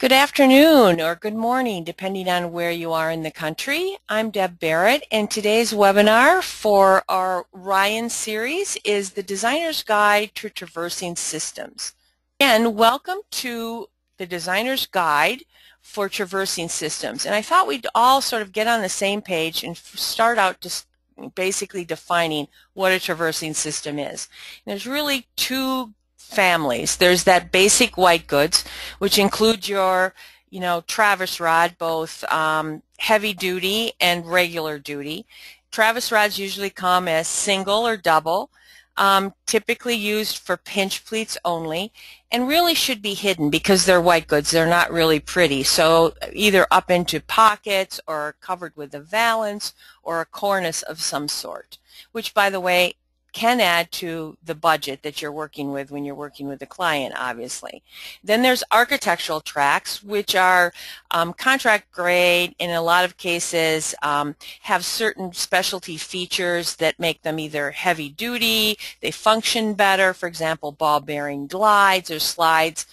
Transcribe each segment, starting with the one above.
Good afternoon or good morning, depending on where you are in the country. I'm Deb Barrett, and today's webinar for Orion series is the Designer's Guide to Traversing Systems. And welcome to the Designer's Guide for Traversing Systems. And I thought we'd all sort of get on the same page and start out just basically defining what a traversing system is. And there's really two families. There's that basic white goods, which include your, you know, traverse rod, both um, heavy duty and regular duty. traverse rods usually come as single or double, um, typically used for pinch pleats only, and really should be hidden because they're white goods. They're not really pretty. So either up into pockets or covered with a valance or a cornice of some sort, which by the way, can add to the budget that you're working with when you're working with a client, obviously. Then there's architectural tracks, which are um, contract grade, in a lot of cases um, have certain specialty features that make them either heavy duty, they function better, for example, ball bearing glides or slides.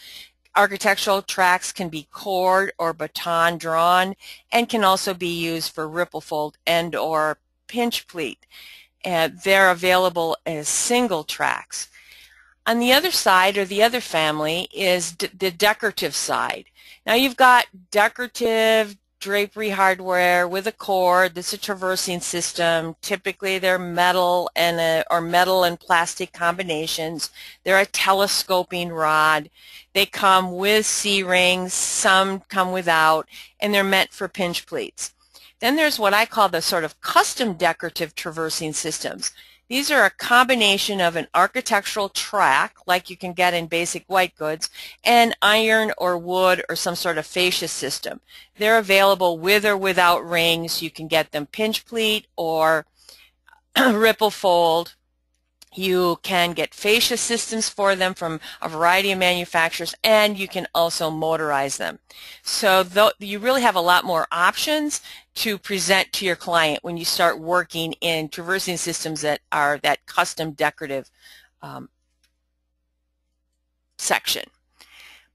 Architectural tracks can be cord or baton drawn and can also be used for ripple fold and or pinch pleat they're available as single tracks. On the other side, or the other family, is the decorative side. Now you've got decorative drapery hardware with a cord. This is a traversing system. Typically they're metal and a, or metal and plastic combinations. They're a telescoping rod. They come with C-rings. Some come without, and they're meant for pinch pleats. Then there's what I call the sort of custom decorative traversing systems. These are a combination of an architectural track, like you can get in basic white goods, and iron or wood or some sort of fascia system. They're available with or without rings. You can get them pinch pleat or ripple fold. You can get fascia systems for them from a variety of manufacturers, and you can also motorize them. So you really have a lot more options to present to your client when you start working in traversing systems that are that custom decorative um, section.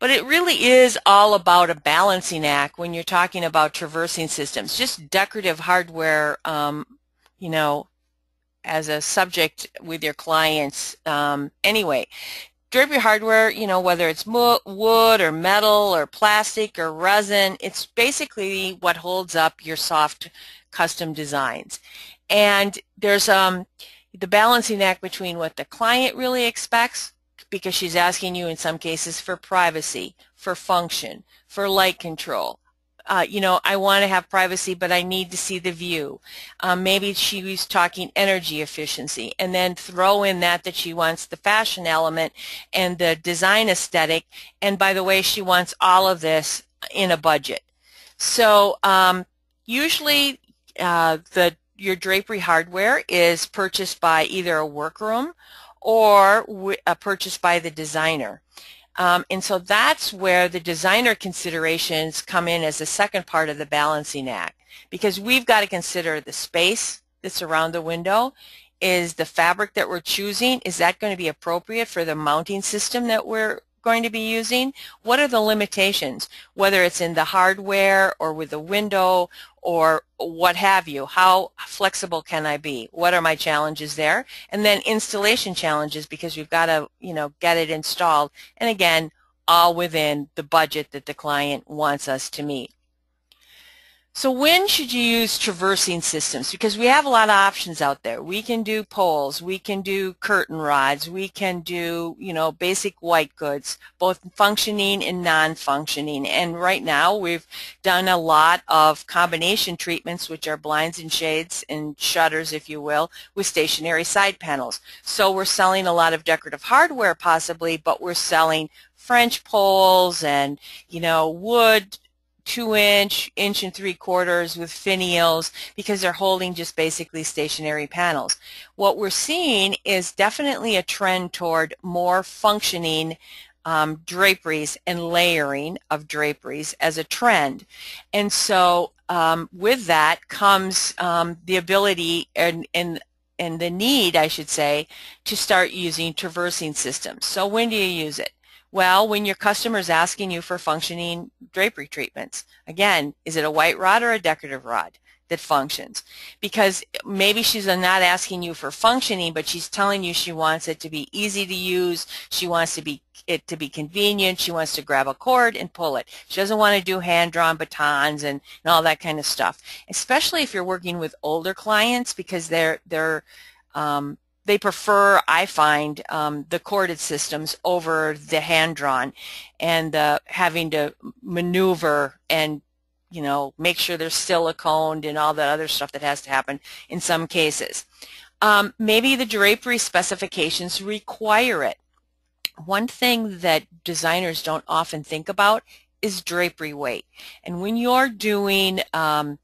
But it really is all about a balancing act when you're talking about traversing systems. Just decorative hardware, um, you know, as a subject with your clients um, anyway. Drapery hardware, you know, whether it's wood or metal or plastic or resin, it's basically what holds up your soft custom designs. And there's um, the balancing act between what the client really expects, because she's asking you in some cases for privacy, for function, for light control, uh, you know, I want to have privacy, but I need to see the view. Um, maybe she was talking energy efficiency, and then throw in that that she wants the fashion element and the design aesthetic. And by the way, she wants all of this in a budget. So um, usually uh, the your drapery hardware is purchased by either a workroom or uh, purchased by the designer. Um, and so that's where the designer considerations come in as the second part of the balancing act because we've got to consider the space that's around the window. Is the fabric that we're choosing, is that going to be appropriate for the mounting system that we're going to be using? What are the limitations, whether it's in the hardware or with the window or what have you? How flexible can I be? What are my challenges there? And then installation challenges because we've got to, you know, get it installed. And again, all within the budget that the client wants us to meet. So when should you use traversing systems? Because we have a lot of options out there. We can do poles, we can do curtain rods, we can do, you know, basic white goods, both functioning and non-functioning. And right now we've done a lot of combination treatments, which are blinds and shades and shutters, if you will, with stationary side panels. So we're selling a lot of decorative hardware possibly, but we're selling French poles and, you know, wood two inch, inch and three quarters with finials because they're holding just basically stationary panels. What we're seeing is definitely a trend toward more functioning um, draperies and layering of draperies as a trend. And so um, with that comes um, the ability and, and and the need, I should say, to start using traversing systems. So when do you use it? Well, when your customer is asking you for functioning drapery treatments, again, is it a white rod or a decorative rod that functions? Because maybe she's not asking you for functioning, but she's telling you she wants it to be easy to use, she wants to be it to be convenient, she wants to grab a cord and pull it. She doesn't want to do hand-drawn batons and, and all that kind of stuff, especially if you're working with older clients because they're, they're um, they prefer, I find, um, the corded systems over the hand-drawn and uh, having to maneuver and you know, make sure they're siliconed and all that other stuff that has to happen in some cases. Um, maybe the drapery specifications require it. One thing that designers don't often think about is drapery weight. And when you're doing um,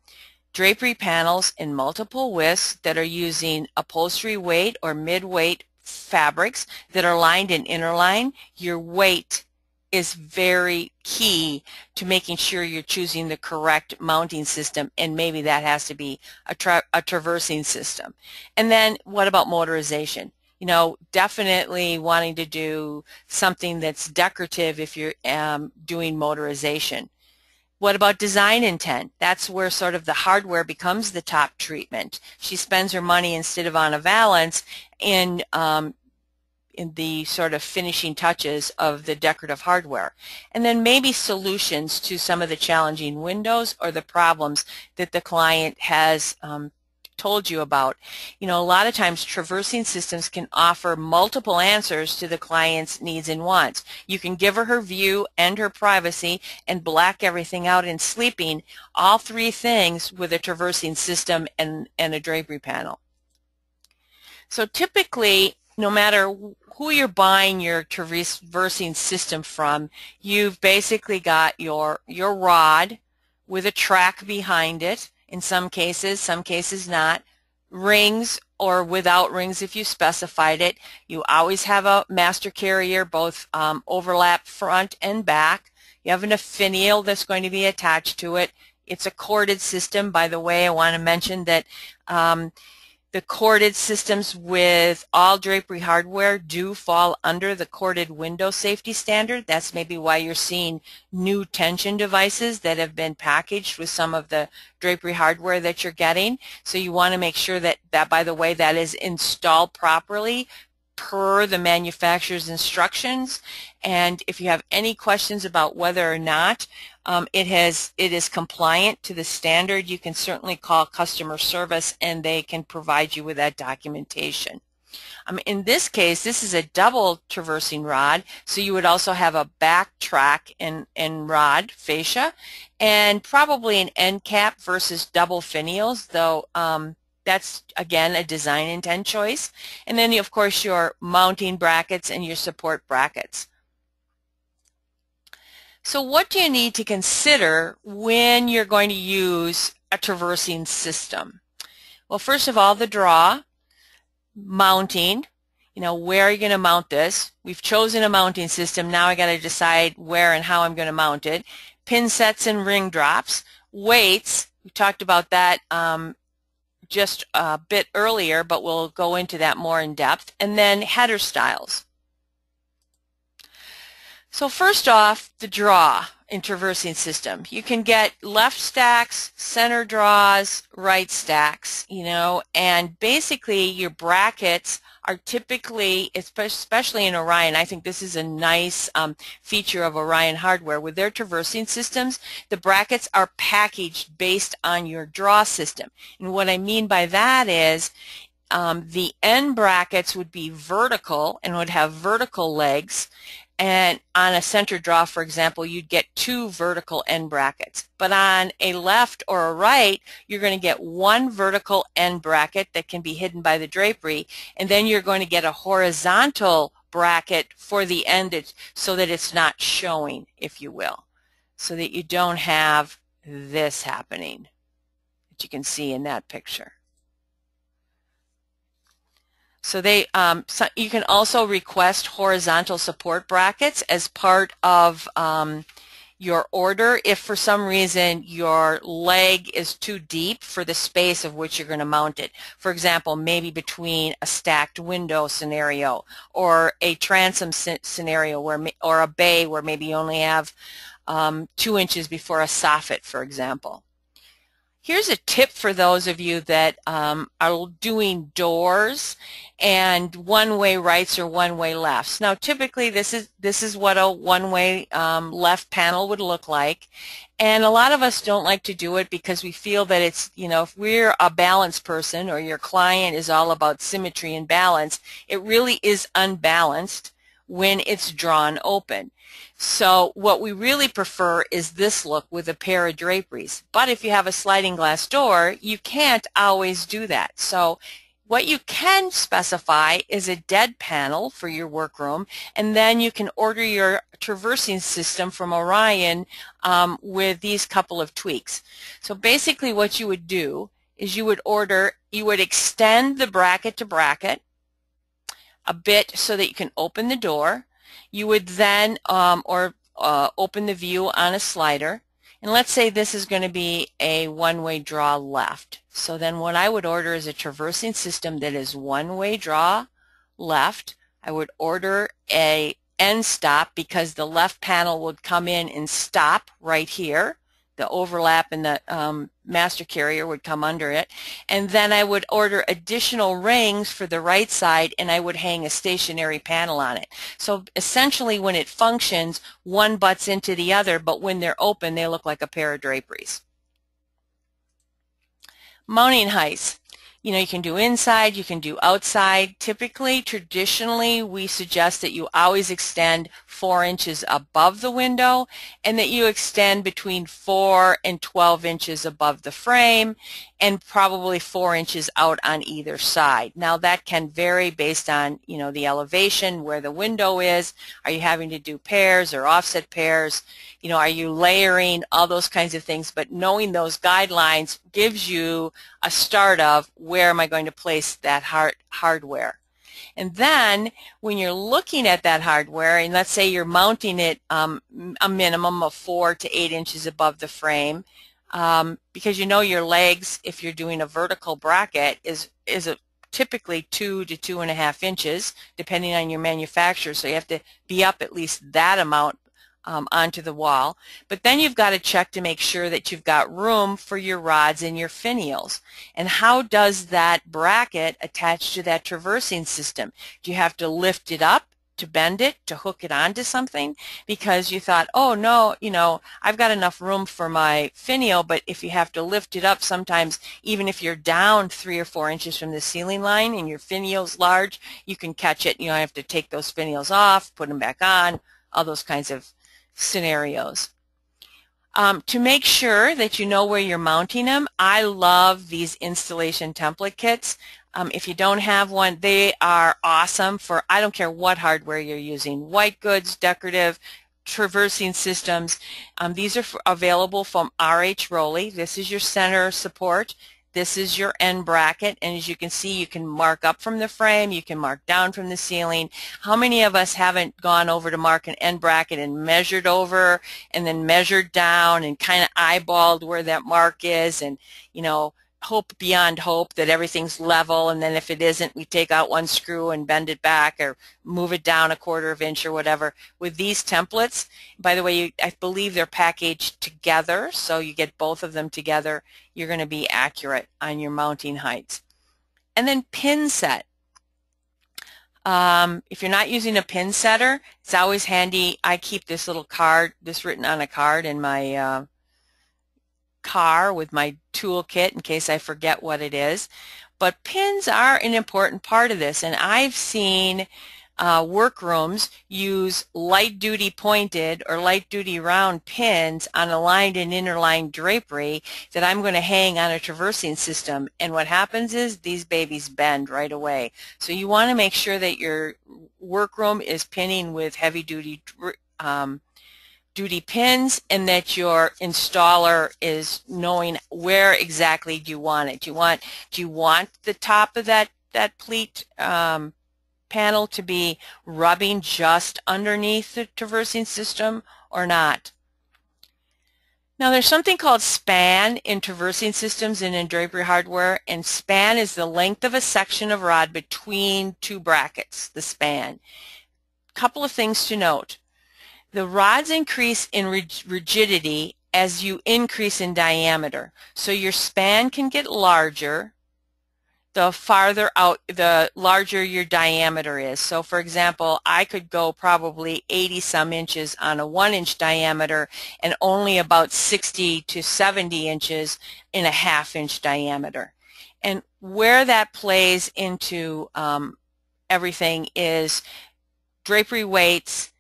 drapery panels in multiple widths that are using upholstery weight or mid-weight fabrics that are lined and interlined, your weight is very key to making sure you're choosing the correct mounting system and maybe that has to be a, tra a traversing system. And then what about motorization? You know, definitely wanting to do something that's decorative if you're um, doing motorization. What about design intent? That's where sort of the hardware becomes the top treatment. She spends her money instead of on a valance in um, in the sort of finishing touches of the decorative hardware. And then maybe solutions to some of the challenging windows or the problems that the client has um, told you about. You know, a lot of times traversing systems can offer multiple answers to the client's needs and wants. You can give her her view and her privacy and black everything out in sleeping, all three things with a traversing system and, and a drapery panel. So typically, no matter who you're buying your traversing system from, you've basically got your, your rod with a track behind it, in some cases, some cases not, rings or without rings if you specified it. You always have a master carrier, both um, overlap front and back. You have an finial that's going to be attached to it. It's a corded system. By the way, I want to mention that um, the corded systems with all drapery hardware do fall under the corded window safety standard. That's maybe why you're seeing new tension devices that have been packaged with some of the drapery hardware that you're getting. So you want to make sure that, that by the way, that is installed properly per the manufacturer's instructions. And if you have any questions about whether or not um, it has it is compliant to the standard, you can certainly call customer service and they can provide you with that documentation. Um, in this case, this is a double traversing rod, so you would also have a back track and, and rod fascia, and probably an end cap versus double finials, though um, that's, again, a design intent choice. And then, of course, your mounting brackets and your support brackets. So what do you need to consider when you're going to use a traversing system? Well, first of all, the draw, mounting, you know, where are you going to mount this? We've chosen a mounting system. Now I got to decide where and how I'm going to mount it. Pin sets and ring drops. Weights, we talked about that um, just a bit earlier, but we'll go into that more in depth. And then header styles. So first off, the draw in traversing system. You can get left stacks, center draws, right stacks, you know, and basically your brackets are typically, especially in Orion, I think this is a nice um, feature of Orion hardware. With their traversing systems, the brackets are packaged based on your draw system. And what I mean by that is um, the end brackets would be vertical and would have vertical legs and on a center draw, for example, you'd get two vertical end brackets. But on a left or a right, you're going to get one vertical end bracket that can be hidden by the drapery, and then you're going to get a horizontal bracket for the end so that it's not showing, if you will, so that you don't have this happening that you can see in that picture. So they, um, so you can also request horizontal support brackets as part of um, your order if for some reason your leg is too deep for the space of which you're going to mount it. For example, maybe between a stacked window scenario or a transom scenario where or a bay where maybe you only have um, two inches before a soffit, for example. Here's a tip for those of you that um, are doing doors and one-way rights or one-way lefts. Now typically this is this is what a one-way um, left panel would look like and a lot of us don't like to do it because we feel that it's, you know, if we're a balanced person or your client is all about symmetry and balance, it really is unbalanced when it's drawn open. So what we really prefer is this look with a pair of draperies. But if you have a sliding glass door, you can't always do that. So what you can specify is a dead panel for your workroom, and then you can order your traversing system from Orion um, with these couple of tweaks. So basically what you would do is you would order, you would extend the bracket to bracket a bit so that you can open the door. You would then, um, or uh, open the view on a slider. And let's say this is going to be a one-way draw left. So then what I would order is a traversing system that is one-way draw left. I would order a end stop because the left panel would come in and stop right here the overlap in the um, master carrier would come under it. And then I would order additional rings for the right side and I would hang a stationary panel on it. So essentially when it functions, one butts into the other, but when they're open, they look like a pair of draperies. Mounting heights you know, you can do inside, you can do outside. Typically, traditionally, we suggest that you always extend four inches above the window and that you extend between four and 12 inches above the frame and probably four inches out on either side. Now that can vary based on, you know, the elevation, where the window is. Are you having to do pairs or offset pairs? You know, are you layering? All those kinds of things. But knowing those guidelines gives you a start of where am I going to place that hard hardware. And then when you're looking at that hardware, and let's say you're mounting it um, a minimum of four to eight inches above the frame, um, because you know your legs, if you're doing a vertical bracket, is is a, typically two to two and a half inches, depending on your manufacturer. So you have to be up at least that amount um, onto the wall. But then you've got to check to make sure that you've got room for your rods and your finials. And how does that bracket attach to that traversing system? Do you have to lift it up? To bend it, to hook it onto something because you thought, oh no, you know, I've got enough room for my finial, but if you have to lift it up sometimes, even if you're down three or four inches from the ceiling line and your finial's large, you can catch it. You know, have to take those finials off, put them back on, all those kinds of scenarios. Um, to make sure that you know where you're mounting them, I love these installation template kits. Um, if you don't have one, they are awesome for, I don't care what hardware you're using, white goods, decorative, traversing systems. Um, these are available from RH Rowley. This is your center support. This is your end bracket, and as you can see, you can mark up from the frame, you can mark down from the ceiling. How many of us haven't gone over to mark an end bracket and measured over and then measured down and kind of eyeballed where that mark is and, you know, hope beyond hope that everything's level and then if it isn't we take out one screw and bend it back or move it down a quarter of inch or whatever. With these templates, by the way, you, I believe they're packaged together so you get both of them together. You're going to be accurate on your mounting heights. And then pin set. Um, if you're not using a pin setter, it's always handy. I keep this little card, this written on a card in my uh, car with my toolkit in case I forget what it is. But pins are an important part of this, and I've seen uh, workrooms use light-duty pointed or light-duty round pins on aligned and interlined drapery that I'm going to hang on a traversing system. And what happens is these babies bend right away. So you want to make sure that your workroom is pinning with heavy-duty um, duty pins and that your installer is knowing where exactly you want it. Do you want, do you want the top of that, that pleat um, panel to be rubbing just underneath the traversing system or not? Now there's something called span in traversing systems and in drapery hardware and span is the length of a section of rod between two brackets, the span. Couple of things to note. The rods increase in rigidity as you increase in diameter. So your span can get larger the farther out, the larger your diameter is. So for example, I could go probably 80 some inches on a one inch diameter and only about 60 to 70 inches in a half inch diameter. And where that plays into um, everything is drapery weights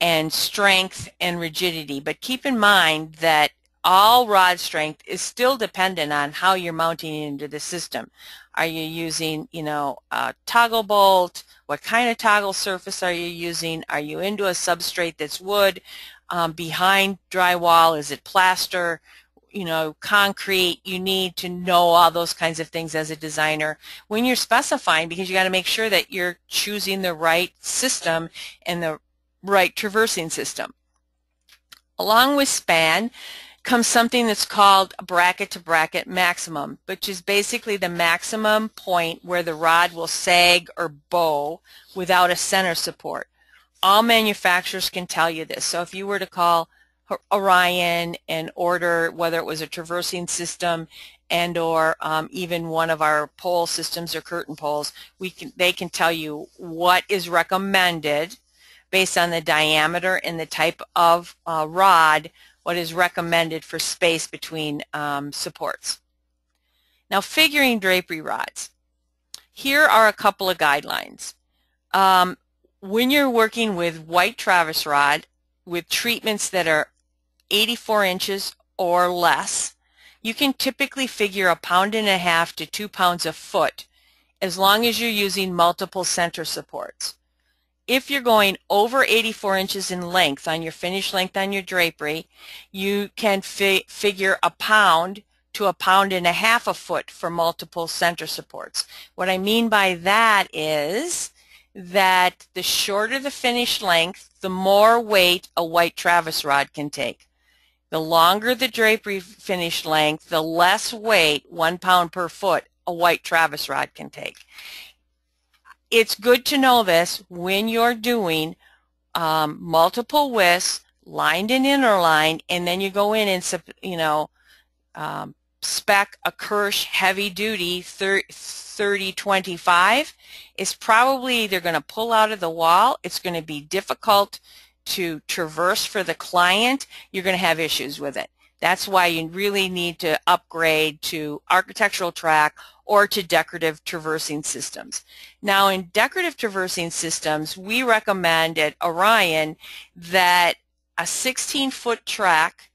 and strength and rigidity. But keep in mind that all rod strength is still dependent on how you're mounting into the system. Are you using, you know, a toggle bolt? What kind of toggle surface are you using? Are you into a substrate that's wood? Um, behind drywall, is it plaster? you know, concrete, you need to know all those kinds of things as a designer when you're specifying because you got to make sure that you're choosing the right system and the right traversing system. Along with span, comes something that's called a bracket to bracket maximum, which is basically the maximum point where the rod will sag or bow without a center support. All manufacturers can tell you this. So if you were to call Orion and order whether it was a traversing system and or um, even one of our pole systems or curtain poles, we can, they can tell you what is recommended based on the diameter and the type of uh, rod what is recommended for space between um, supports. Now figuring drapery rods. Here are a couple of guidelines. Um, when you're working with white traverse rod with treatments that are 84 inches or less, you can typically figure a pound and a half to two pounds a foot as long as you're using multiple center supports if you're going over 84 inches in length on your finish length on your drapery, you can fi figure a pound to a pound and a half a foot for multiple center supports. What I mean by that is that the shorter the finish length, the more weight a white traverse rod can take. The longer the drapery finish length, the less weight, one pound per foot, a white traverse rod can take it's good to know this when you're doing um, multiple widths, lined and interlined, and then you go in and, you know, um, spec a Kirsch heavy duty 3025 is probably either going to pull out of the wall, it's going to be difficult to traverse for the client, you're going to have issues with it. That's why you really need to upgrade to architectural track or to decorative traversing systems. Now in decorative traversing systems, we recommend at Orion that a 16 foot track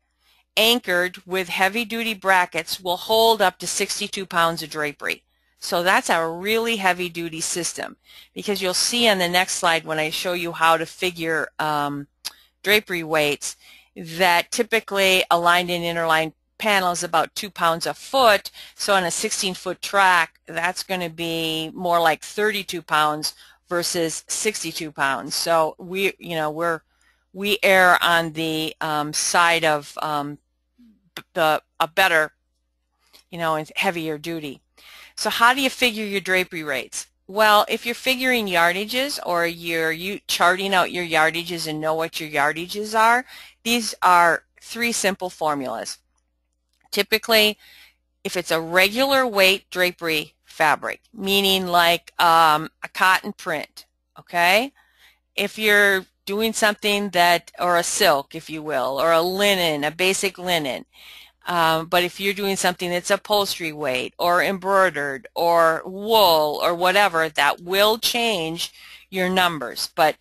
anchored with heavy duty brackets will hold up to 62 pounds of drapery. So that's a really heavy duty system because you'll see on the next slide when I show you how to figure um, drapery weights that typically aligned and interlined panel is about two pounds a foot. So on a 16 foot track, that's going to be more like 32 pounds versus 62 pounds. So we, you know, we're, we err on the um, side of um, the, a better, you know, heavier duty. So how do you figure your drapery rates? Well, if you're figuring yardages or you're you charting out your yardages and know what your yardages are, these are three simple formulas. Typically, if it's a regular weight drapery fabric, meaning like um, a cotton print, okay? If you're doing something that, or a silk, if you will, or a linen, a basic linen, um, but if you're doing something that's upholstery weight or embroidered or wool or whatever, that will change your numbers. But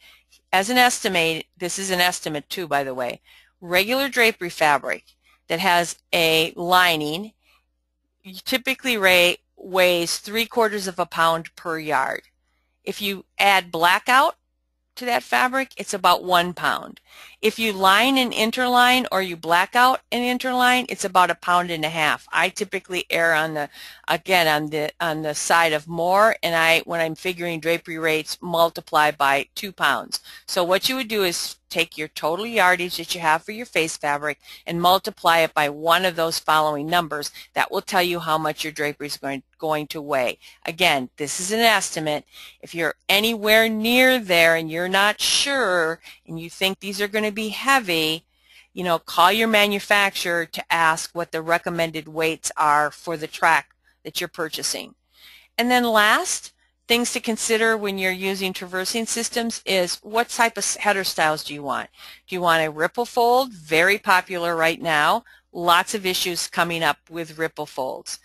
as an estimate, this is an estimate too, by the way, regular drapery fabric that has a lining typically weighs three quarters of a pound per yard. If you add blackout to that fabric, it's about one pound. If you line and interline or you blackout and interline, it's about a pound and a half. I typically err on the, again, on the on the side of more, and I, when I'm figuring drapery rates, multiply by two pounds. So what you would do is take your total yardage that you have for your face fabric and multiply it by one of those following numbers. That will tell you how much your drapery is going, going to weigh. Again, this is an estimate. If you're anywhere near there and you're not sure and you think these are going to be heavy, you know, call your manufacturer to ask what the recommended weights are for the track that you're purchasing. And then last, things to consider when you're using traversing systems is what type of header styles do you want? Do you want a ripple fold? Very popular right now. Lots of issues coming up with ripple folds.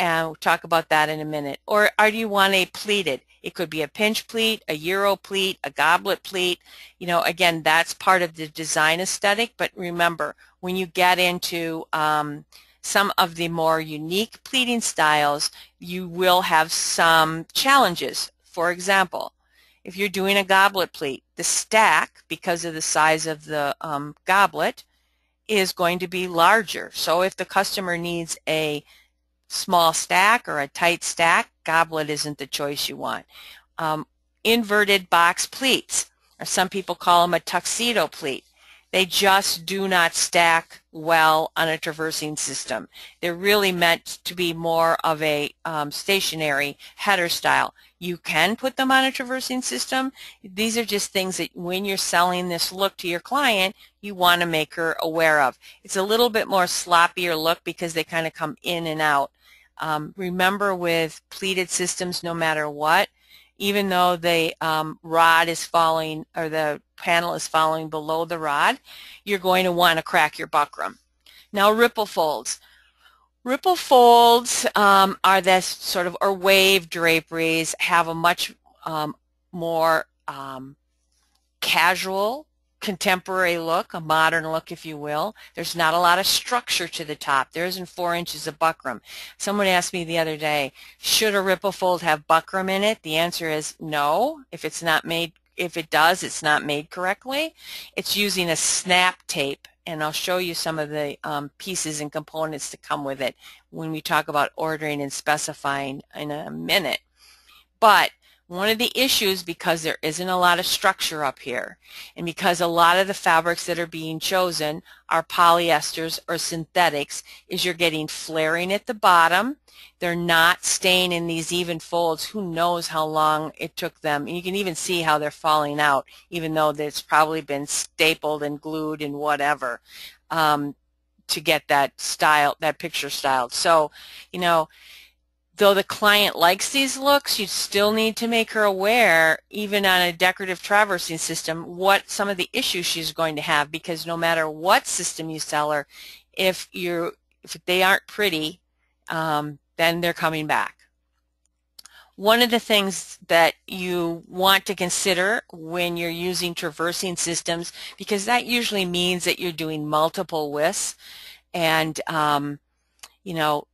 And we'll talk about that in a minute. Or, or do you want a pleated? It could be a pinch pleat, a Euro pleat, a goblet pleat. You know, again, that's part of the design aesthetic. But remember, when you get into um, some of the more unique pleating styles, you will have some challenges. For example, if you're doing a goblet pleat, the stack, because of the size of the um, goblet, is going to be larger. So if the customer needs a small stack or a tight stack, goblet isn't the choice you want. Um, inverted box pleats, or some people call them a tuxedo pleat. They just do not stack well on a traversing system. They're really meant to be more of a um, stationary header style. You can put them on a traversing system. These are just things that when you're selling this look to your client, you want to make her aware of. It's a little bit more sloppier look because they kind of come in and out. Um, remember with pleated systems, no matter what, even though the um, rod is falling or the panel is falling below the rod, you're going to want to crack your buckram. Now ripple folds. Ripple folds um, are this sort of, or wave draperies, have a much um, more um, casual contemporary look, a modern look if you will. There's not a lot of structure to the top. There isn't four inches of buckram. Someone asked me the other day, should a ripple fold have buckram in it? The answer is no. If it's not made, if it does, it's not made correctly. It's using a snap tape and I'll show you some of the um, pieces and components to come with it when we talk about ordering and specifying in a minute. But one of the issues because there isn't a lot of structure up here and because a lot of the fabrics that are being chosen are polyesters or synthetics is you're getting flaring at the bottom. They're not staying in these even folds. Who knows how long it took them. And you can even see how they're falling out even though it's probably been stapled and glued and whatever um, to get that style, that picture styled. So, you know, though the client likes these looks, you still need to make her aware, even on a decorative traversing system, what some of the issues she's going to have because no matter what system you sell her, if, you if they aren't pretty, um, then they're coming back. One of the things that you want to consider when you're using traversing systems, because that usually means that you're doing multiple widths, and um, you know,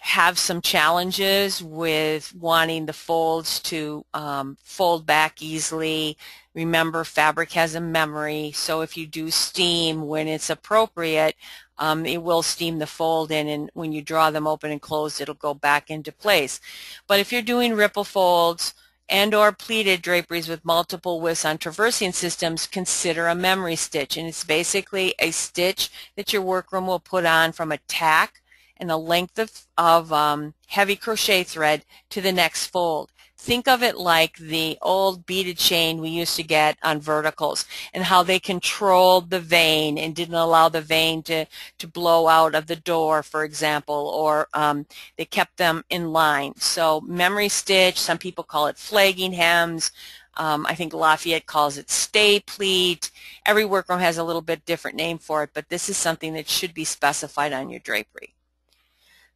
have some challenges with wanting the folds to um, fold back easily. Remember, fabric has a memory, so if you do steam when it's appropriate, um, it will steam the fold in, and when you draw them open and closed, it'll go back into place. But if you're doing ripple folds, and or pleated draperies with multiple widths on traversing systems, consider a memory stitch. And it's basically a stitch that your workroom will put on from a tack and the length of, of um, heavy crochet thread to the next fold. Think of it like the old beaded chain we used to get on verticals and how they controlled the vane and didn't allow the vane to, to blow out of the door, for example, or um, they kept them in line. So memory stitch, some people call it flagging hems. Um, I think Lafayette calls it stay pleat. Every workroom has a little bit different name for it, but this is something that should be specified on your drapery.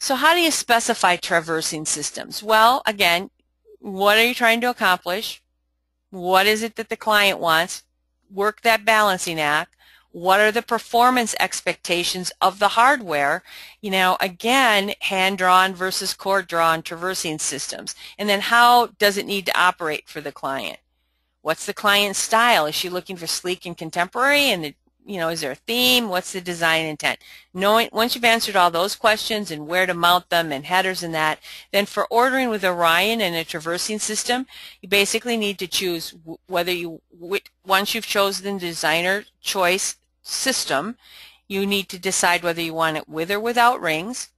So how do you specify traversing systems? Well, again, what are you trying to accomplish? What is it that the client wants? Work that balancing act. What are the performance expectations of the hardware? You know, again, hand-drawn versus cord-drawn traversing systems. And then how does it need to operate for the client? What's the client's style? Is she looking for sleek and contemporary and you know, is there a theme? What's the design intent? Knowing Once you've answered all those questions and where to mount them and headers and that, then for ordering with Orion and a traversing system, you basically need to choose whether you, once you've chosen the designer choice system, you need to decide whether you want it with or without rings.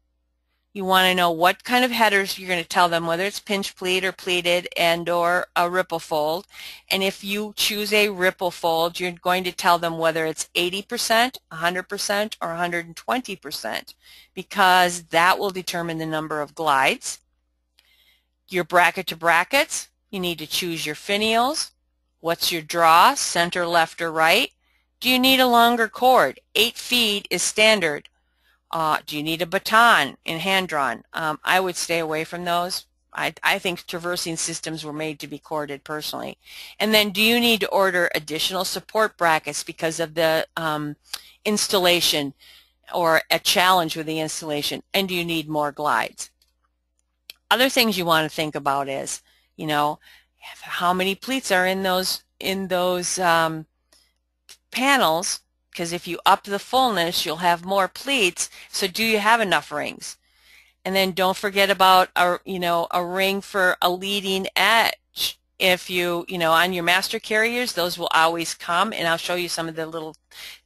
You want to know what kind of headers you're going to tell them, whether it's pinch pleat or pleated and or a ripple fold. And if you choose a ripple fold, you're going to tell them whether it's 80%, 100%, or 120% because that will determine the number of glides. Your bracket to brackets, you need to choose your finials. What's your draw, center, left, or right? Do you need a longer cord? 8 feet is standard. Uh, do you need a baton in hand-drawn? Um, I would stay away from those. I, I, think traversing systems were made to be corded personally. And then do you need to order additional support brackets because of the um, installation or a challenge with the installation? And do you need more glides? Other things you want to think about is, you know, how many pleats are in those in those um, panels because if you up the fullness, you'll have more pleats. So do you have enough rings? And then don't forget about a, you know, a ring for a leading edge. If you, you know, on your master carriers, those will always come, and I'll show you some of the little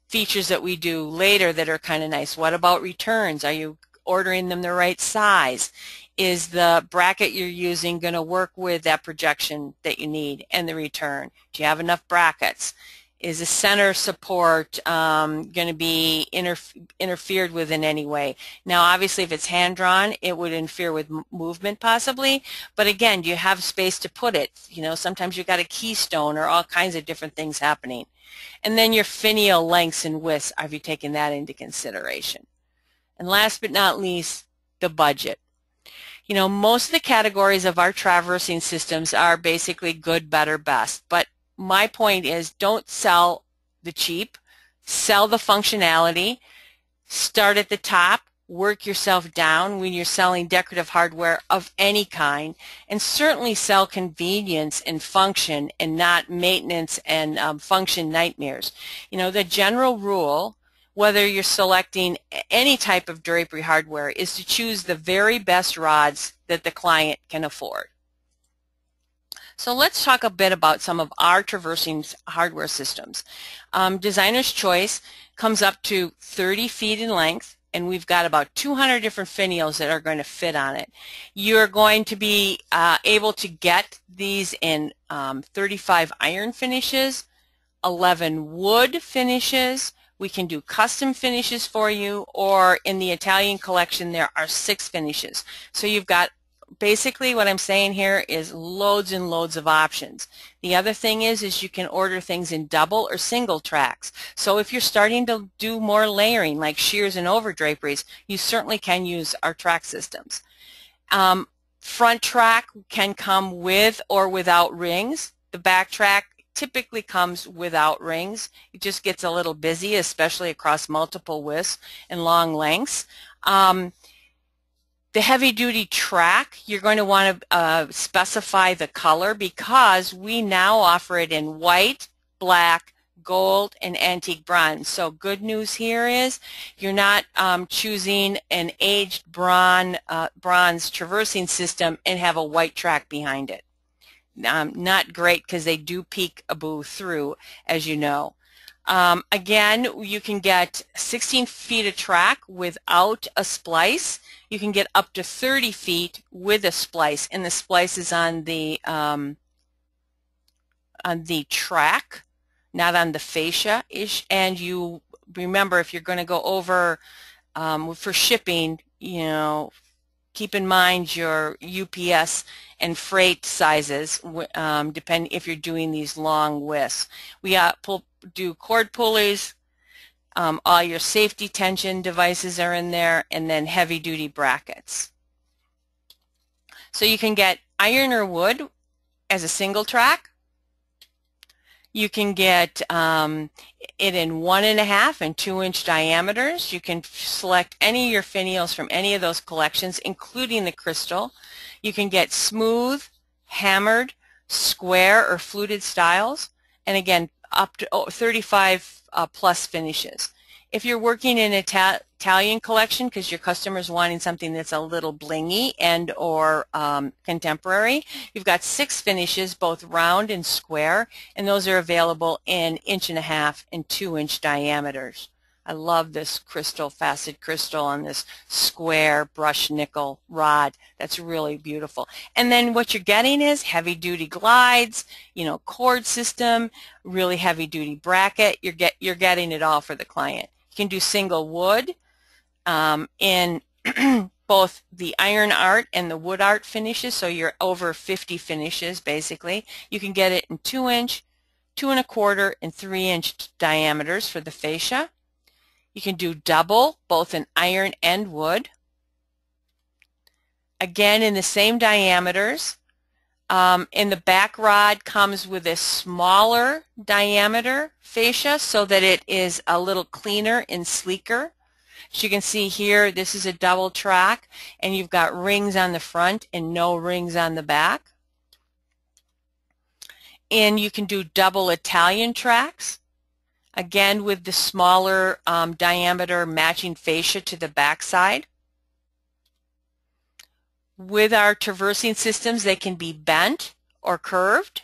features that we do later that are kind of nice. What about returns? Are you ordering them the right size? Is the bracket you're using going to work with that projection that you need and the return? Do you have enough brackets? Is the center support um, going to be interfered with in any way? Now, obviously, if it's hand-drawn, it would interfere with movement possibly, but again, you have space to put it. You know, sometimes you've got a keystone or all kinds of different things happening. And then your finial lengths and widths, have you taken that into consideration? And last but not least, the budget. You know, most of the categories of our traversing systems are basically good, better, best, but my point is don't sell the cheap, sell the functionality, start at the top, work yourself down when you're selling decorative hardware of any kind, and certainly sell convenience and function and not maintenance and um, function nightmares. You know, the general rule, whether you're selecting any type of drapery hardware, is to choose the very best rods that the client can afford. So let's talk a bit about some of our traversing hardware systems. Um, designer's Choice comes up to 30 feet in length and we've got about 200 different finials that are going to fit on it. You're going to be uh, able to get these in um, 35 iron finishes, 11 wood finishes, we can do custom finishes for you or in the Italian collection there are six finishes. So you've got basically what I'm saying here is loads and loads of options. The other thing is, is you can order things in double or single tracks. So if you're starting to do more layering like sheers and over draperies, you certainly can use our track systems. Um, front track can come with or without rings. The back track typically comes without rings. It just gets a little busy, especially across multiple widths and long lengths. Um, the heavy duty track, you're going to want to uh, specify the color because we now offer it in white, black, gold, and antique bronze. So good news here is you're not um, choosing an aged bronze, uh, bronze traversing system and have a white track behind it. Um, not great because they do peek a boo through, as you know. Um, again, you can get 16 feet of track without a splice. You can get up to 30 feet with a splice, and the splice is on the um, on the track, not on the fascia. -ish. And you remember, if you're going to go over um, for shipping, you know, keep in mind your UPS and freight sizes, um, depend if you're doing these long widths. We uh, pull, do cord pulleys, um, all your safety tension devices are in there, and then heavy duty brackets. So you can get iron or wood as a single track. You can get um, it in one and a half and two inch diameters. You can select any of your finials from any of those collections, including the crystal. You can get smooth, hammered, square, or fluted styles. And again, up to oh, 35 uh, plus finishes. If you're working in Ita Italian collection because your customer's wanting something that's a little blingy and or um, contemporary, you've got six finishes, both round and square, and those are available in inch and a half and two inch diameters. I love this crystal, facet crystal on this square brush nickel rod. That's really beautiful. And then what you're getting is heavy duty glides, you know, cord system, really heavy duty bracket. You're, get, you're getting it all for the client can do single wood um, in both the iron art and the wood art finishes, so you're over 50 finishes basically. You can get it in 2 inch, 2 and a quarter, and 3 inch diameters for the fascia. You can do double, both in iron and wood. Again, in the same diameters. Um, and the back rod comes with a smaller diameter fascia so that it is a little cleaner and sleeker. As you can see here, this is a double track and you've got rings on the front and no rings on the back. And you can do double Italian tracks, again with the smaller um, diameter matching fascia to the back side. With our traversing systems, they can be bent or curved.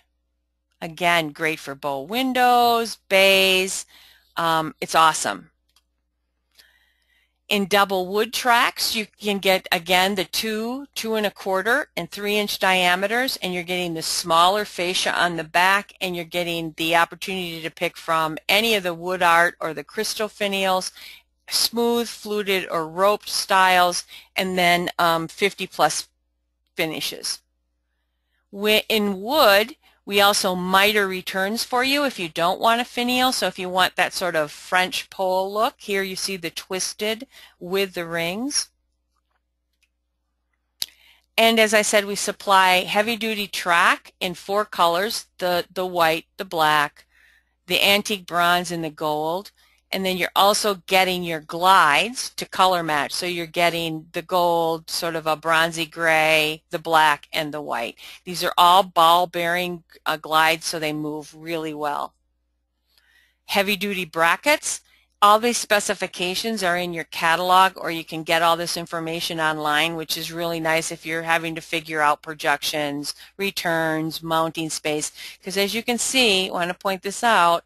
Again, great for bow windows, bays. Um, it's awesome. In double wood tracks, you can get, again, the two, two and a quarter, and three inch diameters, and you're getting the smaller fascia on the back, and you're getting the opportunity to pick from any of the wood art or the crystal finials, smooth, fluted, or roped styles, and then um, 50 plus finishes. In wood, we also miter returns for you if you don't want a finial. So if you want that sort of French pole look, here you see the twisted with the rings. And as I said, we supply heavy-duty track in four colors, the, the white, the black, the antique bronze, and the gold and then you're also getting your glides to color match. So you're getting the gold, sort of a bronzy gray, the black, and the white. These are all ball bearing uh, glides so they move really well. Heavy duty brackets. All these specifications are in your catalog or you can get all this information online which is really nice if you're having to figure out projections, returns, mounting space because as you can see, I want to point this out,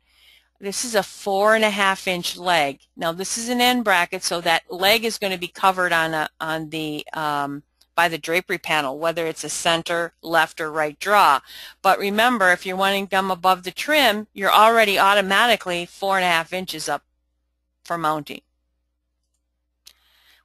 this is a four and a half inch leg. Now this is an end bracket, so that leg is going to be covered on a on the um, by the drapery panel, whether it's a center, left, or right draw. But remember, if you're wanting them above the trim, you're already automatically four and a half inches up for mounting.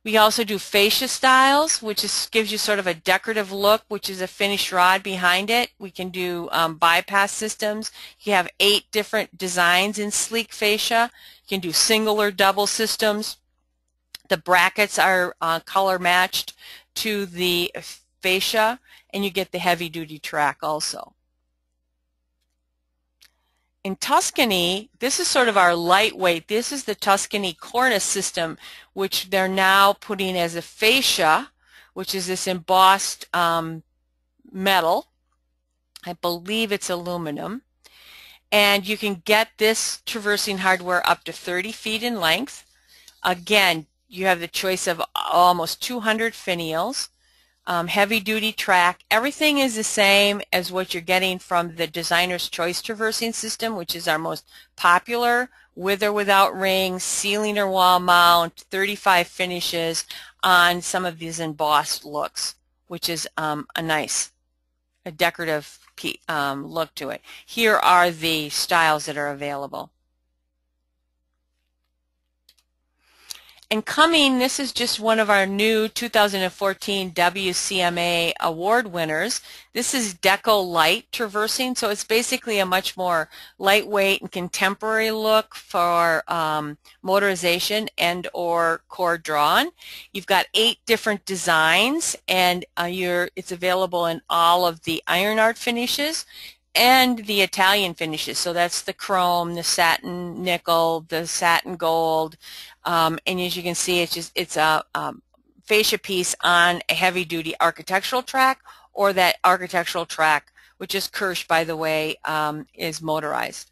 We also do fascia styles, which is, gives you sort of a decorative look, which is a finished rod behind it. We can do um, bypass systems. You have eight different designs in sleek fascia. You can do single or double systems. The brackets are uh, color matched to the fascia, and you get the heavy-duty track also. In Tuscany, this is sort of our lightweight. This is the Tuscany cornice system, which they're now putting as a fascia, which is this embossed um, metal. I believe it's aluminum. And you can get this traversing hardware up to 30 feet in length. Again, you have the choice of almost 200 finials um, heavy duty track. Everything is the same as what you're getting from the designer's choice traversing system, which is our most popular with or without rings, ceiling or wall mount, 35 finishes on some of these embossed looks, which is um, a nice, a decorative um, look to it. Here are the styles that are available. And coming, this is just one of our new 2014 WCMA award winners. This is Deco Light Traversing, so it's basically a much more lightweight and contemporary look for um, motorization and or core drawn. You've got eight different designs, and uh, it's available in all of the iron art finishes and the Italian finishes. So that's the chrome, the satin nickel, the satin gold, um, and as you can see, it's just it's a um, fascia piece on a heavy-duty architectural track or that architectural track, which is Kirsch, by the way, um, is motorized.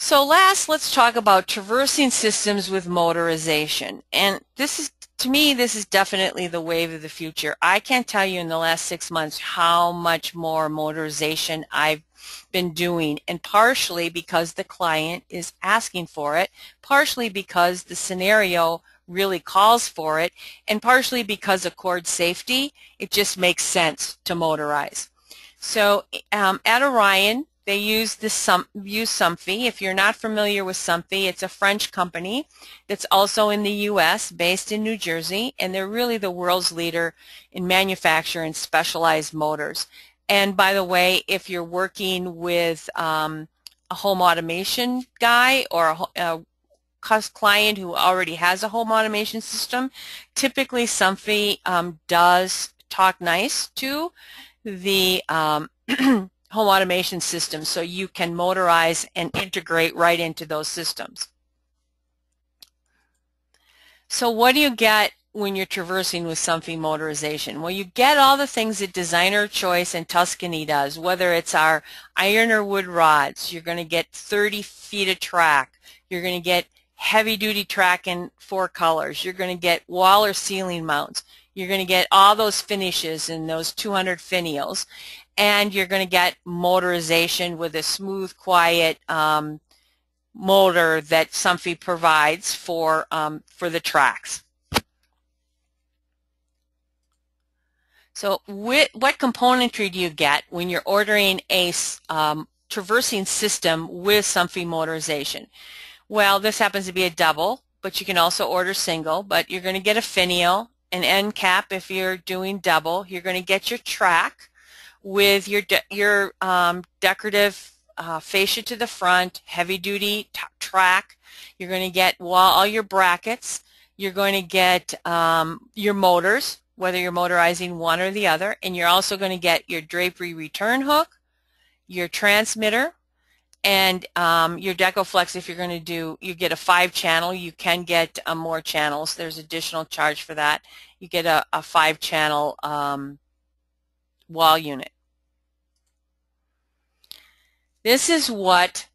So last, let's talk about traversing systems with motorization. And this is, to me, this is definitely the wave of the future. I can't tell you in the last six months how much more motorization I've been doing, and partially because the client is asking for it, partially because the scenario really calls for it, and partially because of cord safety, it just makes sense to motorize. So um, at Orion, they use the use Somfy. If you're not familiar with Somfy, it's a French company that's also in the U.S., based in New Jersey, and they're really the world's leader in manufacturing specialized motors. And by the way, if you're working with um, a home automation guy or a, a client who already has a home automation system, typically Somfy um, does talk nice to the um, home automation systems so you can motorize and integrate right into those systems. So what do you get when you're traversing with Somfy motorization? Well, you get all the things that Designer Choice and Tuscany does, whether it's our iron or wood rods. You're going to get 30 feet of track. You're going to get heavy-duty track in four colors. You're going to get wall or ceiling mounts. You're going to get all those finishes and those 200 finials and you're going to get motorization with a smooth, quiet um, motor that Somfy provides for, um, for the tracks. So what componentry do you get when you're ordering a um, traversing system with Somfy motorization? Well, this happens to be a double, but you can also order single, but you're going to get a finial, an end cap if you're doing double. You're going to get your track, with your de your um, decorative uh, fascia to the front, heavy duty track. You're going to get all your brackets. You're going to get um, your motors, whether you're motorizing one or the other, and you're also going to get your drapery return hook, your transmitter, and um, your DecoFlex if you're going to do, you get a five channel. You can get uh, more channels. There's additional charge for that. You get a, a five channel um, wall unit. This is what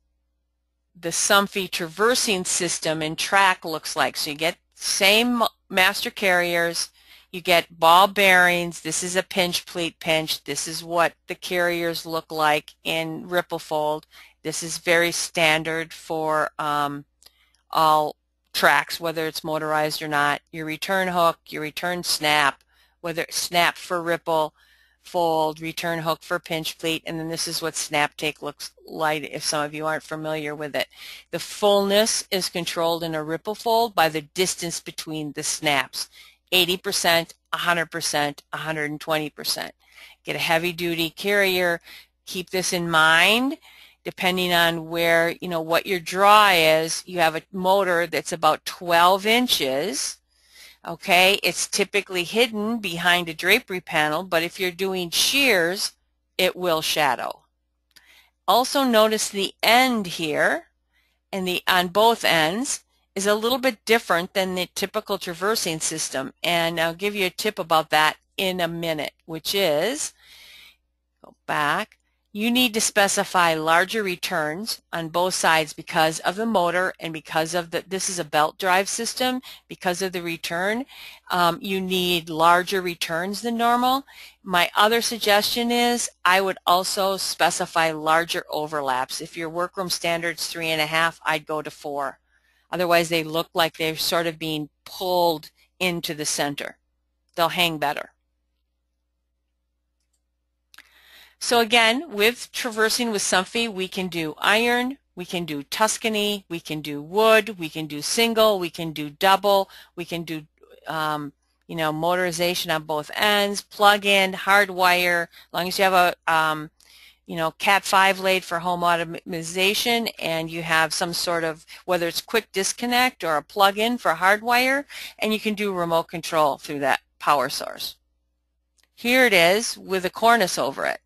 the Somfy traversing system in track looks like. So you get same master carriers, you get ball bearings, this is a pinch pleat pinch, this is what the carriers look like in ripple fold. This is very standard for um, all tracks, whether it's motorized or not. Your return hook, your return snap, whether snap for ripple, fold, return hook for pinch pleat, and then this is what snap take looks like if some of you aren't familiar with it. The fullness is controlled in a ripple fold by the distance between the snaps, 80%, 100%, 120%. Get a heavy duty carrier, keep this in mind, depending on where, you know, what your draw is, you have a motor that's about 12 inches, Okay, it's typically hidden behind a drapery panel, but if you're doing sheers, it will shadow. Also notice the end here and the on both ends is a little bit different than the typical traversing system and I'll give you a tip about that in a minute which is go back you need to specify larger returns on both sides because of the motor and because of the, this is a belt drive system, because of the return, um, you need larger returns than normal. My other suggestion is I would also specify larger overlaps. If your workroom standard's three and a half, I'd go to four. Otherwise they look like they're sort of being pulled into the center. They'll hang better. So again, with traversing with Somfy, we can do iron, we can do Tuscany, we can do wood, we can do single, we can do double, we can do um, you know, motorization on both ends, plug-in, hardwire, as long as you have a um, you know, Cat5 laid for home automation and you have some sort of, whether it's quick disconnect or a plug-in for hardwire, and you can do remote control through that power source. Here it is with a cornice over it.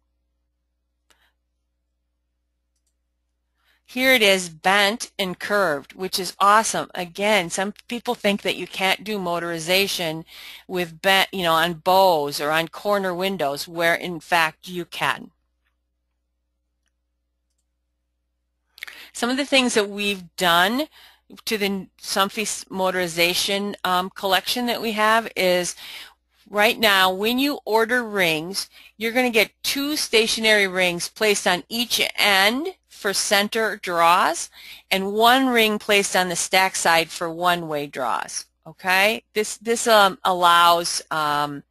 Here it is bent and curved, which is awesome. Again, some people think that you can't do motorization with bent, you know, on bows or on corner windows, where in fact you can. Some of the things that we've done to the Somfy motorization um, collection that we have is right now when you order rings you're going to get two stationary rings placed on each end for center draws and one ring placed on the stack side for one-way draws okay this this um, allows um,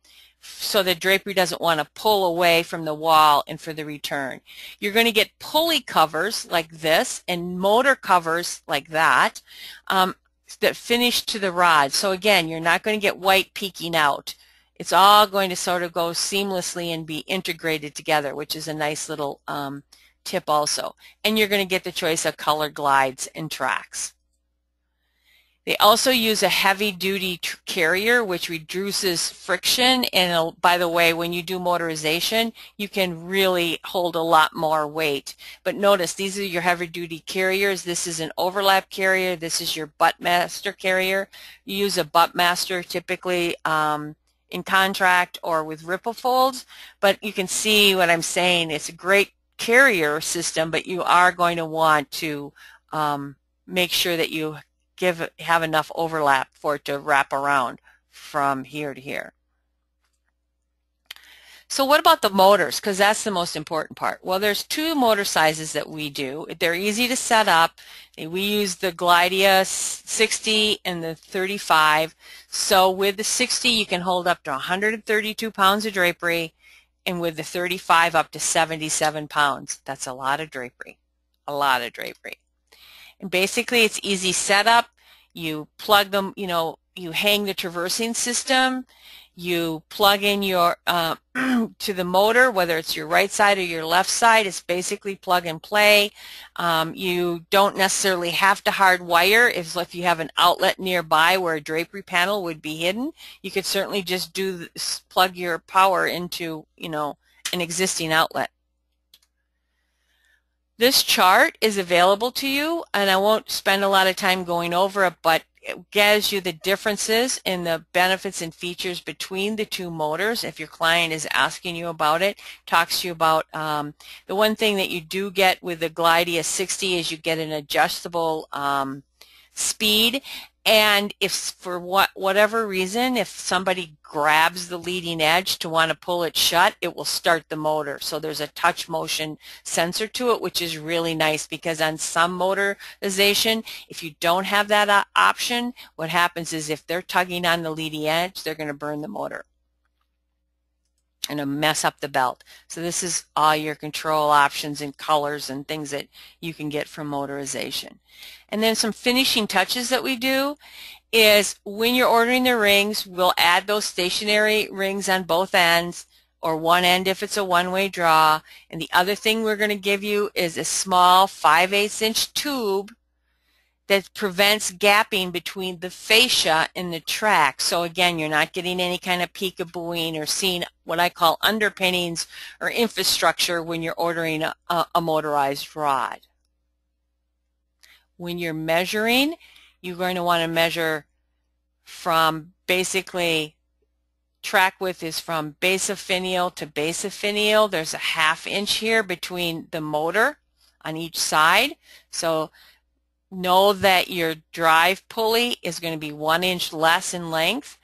so the drapery doesn't want to pull away from the wall and for the return. You're going to get pulley covers like this and motor covers like that um, that finish to the rod. So again, you're not going to get white peeking out. It's all going to sort of go seamlessly and be integrated together, which is a nice little um, tip also. And you're going to get the choice of color glides and tracks. They also use a heavy-duty carrier which reduces friction and uh, by the way when you do motorization you can really hold a lot more weight but notice these are your heavy-duty carriers this is an overlap carrier this is your Buttmaster carrier you use a Buttmaster typically um, in contract or with ripple folds but you can see what I'm saying it's a great carrier system but you are going to want to um, make sure that you give have enough overlap for it to wrap around from here to here. So what about the motors? Because that's the most important part. Well, there's two motor sizes that we do. They're easy to set up. We use the Glydea 60 and the 35. So with the 60, you can hold up to 132 pounds of drapery, and with the 35 up to 77 pounds. That's a lot of drapery, a lot of drapery. And basically it's easy setup. You plug them, you know, you hang the traversing system, you plug in your uh, to the motor, whether it's your right side or your left side, it's basically plug and play. Um, you don't necessarily have to hardwire if, if you have an outlet nearby where a drapery panel would be hidden. You could certainly just do this, plug your power into, you know, an existing outlet. This chart is available to you and I won't spend a lot of time going over it but it gives you the differences in the benefits and features between the two motors. If your client is asking you about it talks to you about um, the one thing that you do get with the Glydea 60 is you get an adjustable um, speed and if for what whatever reason, if somebody grabs the leading edge to want to pull it shut, it will start the motor. So there's a touch motion sensor to it, which is really nice because on some motorization, if you don't have that uh, option, what happens is if they're tugging on the leading edge, they're going to burn the motor and mess up the belt. So this is all your control options and colors and things that you can get from motorization. And then some finishing touches that we do is when you're ordering the rings, we'll add those stationary rings on both ends or one end if it's a one-way draw. And the other thing we're going to give you is a small 5 8 inch tube that prevents gapping between the fascia and the track. So again, you're not getting any kind of peekabooing or seeing what I call underpinnings or infrastructure when you're ordering a, a motorized rod. When you're measuring, you're going to want to measure from basically track width is from base of finial to base of finial. There's a half inch here between the motor on each side. So know that your drive pulley is going to be one inch less in length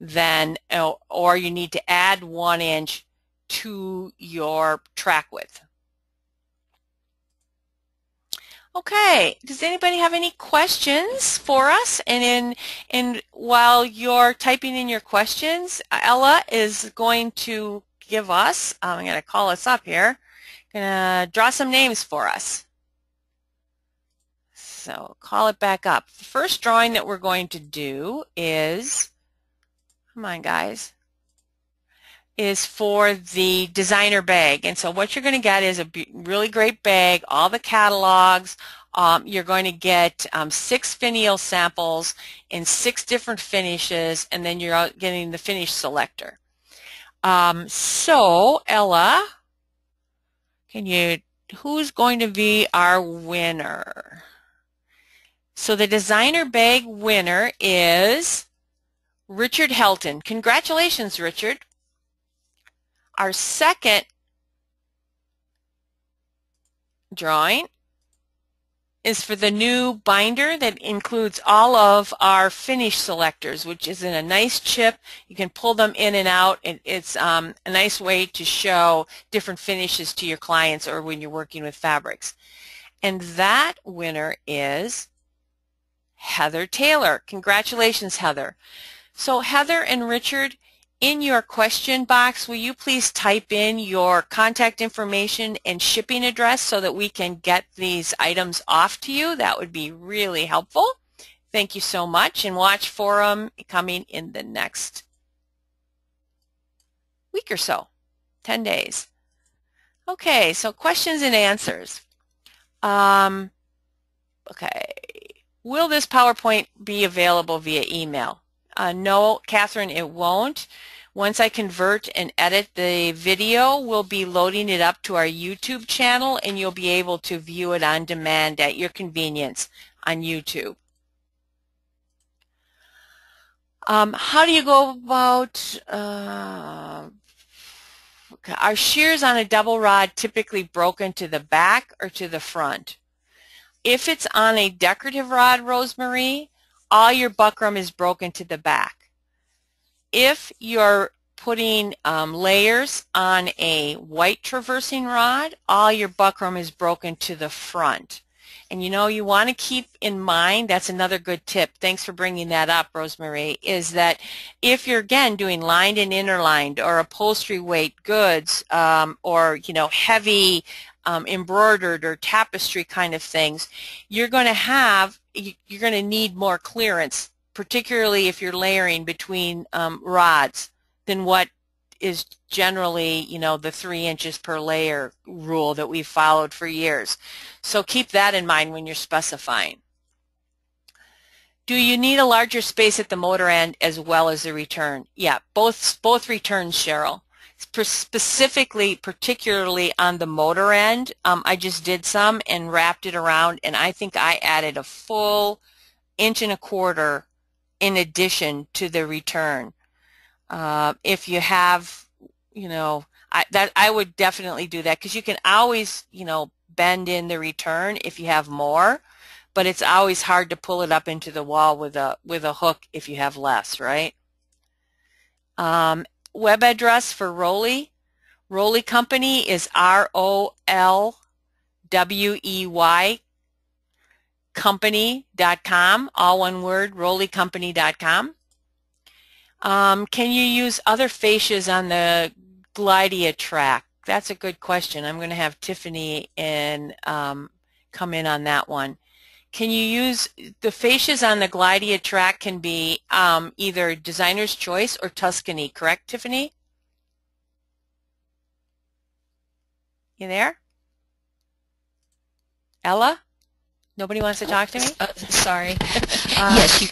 than, uh, or you need to add one inch to your track width. Okay, does anybody have any questions for us? And in, and while you're typing in your questions, Ella is going to give us, I'm going to call us up here, going to draw some names for us. So call it back up. The first drawing that we're going to do is, come on guys, is for the designer bag. And so what you're going to get is a really great bag, all the catalogs. Um, you're going to get um, six finial samples in six different finishes, and then you're getting the finish selector. Um, so, Ella, can you, who's going to be our winner? So the designer bag winner is Richard Helton. Congratulations, Richard. Our second drawing is for the new binder that includes all of our finish selectors, which is in a nice chip. You can pull them in and out. and it's um, a nice way to show different finishes to your clients or when you're working with fabrics. And that winner is Heather Taylor. Congratulations, Heather. So Heather and Richard, in your question box, will you please type in your contact information and shipping address so that we can get these items off to you? That would be really helpful. Thank you so much and watch for them coming in the next week or so, 10 days. Okay, so questions and answers. Um, okay, will this PowerPoint be available via email? Uh, no, Catherine, it won't. Once I convert and edit the video, we'll be loading it up to our YouTube channel and you'll be able to view it on demand at your convenience on YouTube. Um, how do you go about, uh, are sheers on a double rod typically broken to the back or to the front? If it's on a decorative rod, Rosemary, all your buckram is broken to the back. If you're putting um, layers on a white traversing rod, all your buckram is broken to the front. And you know, you want to keep in mind, that's another good tip, thanks for bringing that up, Rosemary, is that if you're, again, doing lined and interlined or upholstery weight goods um, or, you know, heavy um, embroidered or tapestry kind of things, you're going to have, you're going to need more clearance, particularly if you're layering between um, rods than what is generally, you know, the three inches per layer rule that we've followed for years. So keep that in mind when you're specifying. Do you need a larger space at the motor end as well as the return? Yeah, both, both returns, Cheryl specifically, particularly on the motor end, um, I just did some and wrapped it around and I think I added a full inch and a quarter in addition to the return. Uh, if you have, you know, I, that I would definitely do that because you can always, you know, bend in the return if you have more, but it's always hard to pull it up into the wall with a with a hook if you have less, right? Um, web address for Rowley. Rowley Company is R-O-L-W-E-Y company.com, all one word, rowleycompany.com. Um, can you use other fascias on the Glydea track? That's a good question. I'm going to have Tiffany and um, come in on that one. Can you use, the fascias on the Glydea track can be um, either designer's choice or Tuscany, correct, Tiffany? You there? Ella? Nobody wants to talk to me? Uh, sorry. Uh, yes. You...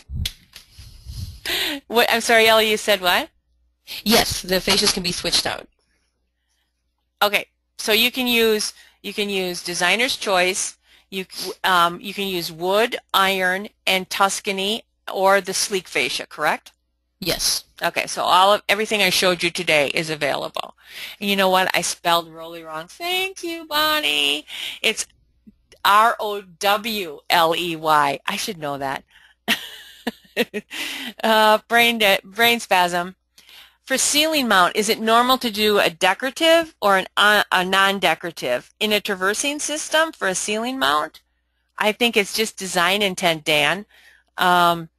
What? I'm sorry, Ella, you said what? Yes, the fascias can be switched out. Okay, so you can use you can use designer's choice, you, um, you can use wood, iron, and Tuscany or the sleek fascia, correct? Yes. Okay, so all of everything I showed you today is available. And you know what? I spelled Rowley wrong. Thank you, Bonnie. It's R-O-W-L-E-Y. I should know that. uh, brain, brain spasm. For ceiling mount, is it normal to do a decorative or an, uh, a non-decorative? In a traversing system for a ceiling mount, I think it's just design intent, Dan. Um,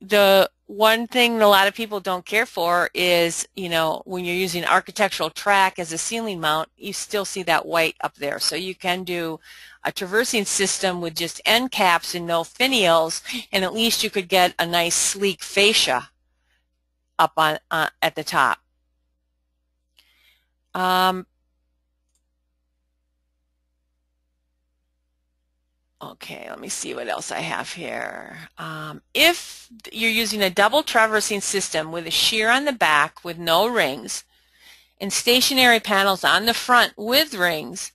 the one thing a lot of people don't care for is, you know, when you're using architectural track as a ceiling mount, you still see that white up there. So you can do a traversing system with just end caps and no finials, and at least you could get a nice sleek fascia up on uh, at the top. Um, okay, let me see what else I have here. Um, if you're using a double traversing system with a sheer on the back with no rings and stationary panels on the front with rings,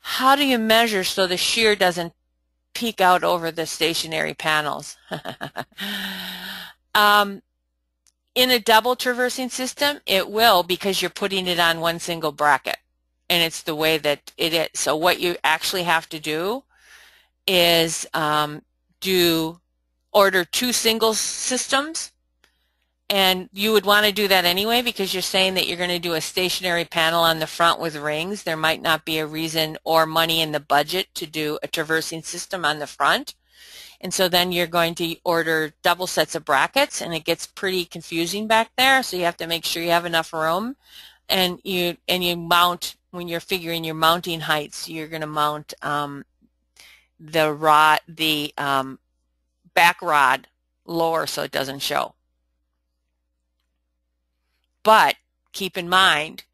how do you measure so the sheer doesn't peek out over the stationary panels? um, in a double traversing system, it will because you're putting it on one single bracket. And it's the way that it is. So what you actually have to do is um, do order two single systems and you would want to do that anyway because you're saying that you're going to do a stationary panel on the front with rings. There might not be a reason or money in the budget to do a traversing system on the front. And so then you're going to order double sets of brackets and it gets pretty confusing back there. So you have to make sure you have enough room and you and you mount when you're figuring your mounting heights you're going to mount um, the rod the um, back rod lower so it doesn't show but keep in mind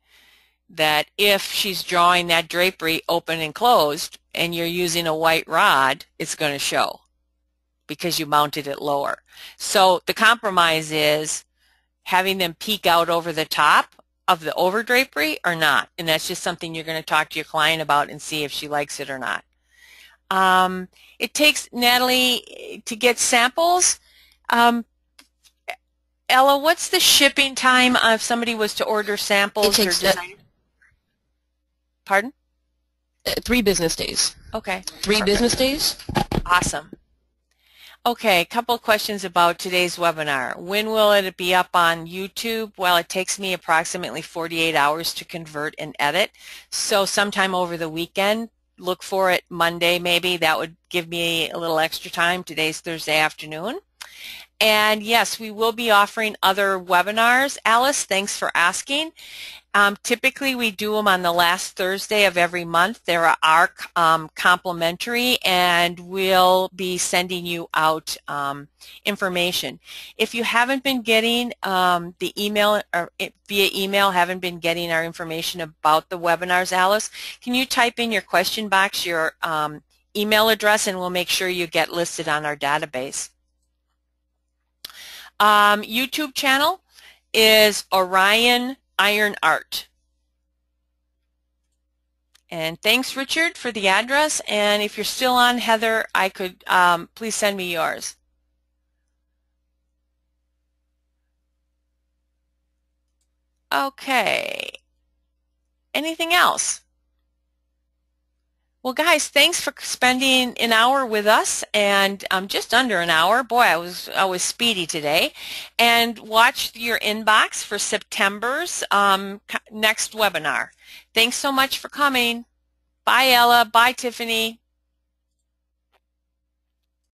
that if she's drawing that drapery open and closed and you're using a white rod it's going to show because you mounted it lower so the compromise is having them peek out over the top of the over drapery or not. And that's just something you're going to talk to your client about and see if she likes it or not. Um, it takes, Natalie, to get samples. Um, Ella, what's the shipping time if somebody was to order samples it takes, or design? Pardon? Uh, three business days. Okay. Three Perfect. business days. Awesome. Okay, a couple questions about today's webinar. When will it be up on YouTube? Well, it takes me approximately 48 hours to convert and edit. So sometime over the weekend, look for it Monday maybe. That would give me a little extra time. Today's Thursday afternoon. And yes, we will be offering other webinars. Alice, thanks for asking. Um, typically, we do them on the last Thursday of every month. They are um, complimentary, and we'll be sending you out um, information. If you haven't been getting um, the email or via email, haven't been getting our information about the webinars, Alice, can you type in your question box, your um, email address, and we'll make sure you get listed on our database. Um, YouTube channel is Orion Iron Art. And thanks, Richard, for the address. And if you're still on, Heather, I could um, please send me yours. Okay. Anything else? Well, guys, thanks for spending an hour with us, and um, just under an hour. Boy, I was I was speedy today. And watch your inbox for September's um, next webinar. Thanks so much for coming. Bye, Ella. Bye, Tiffany.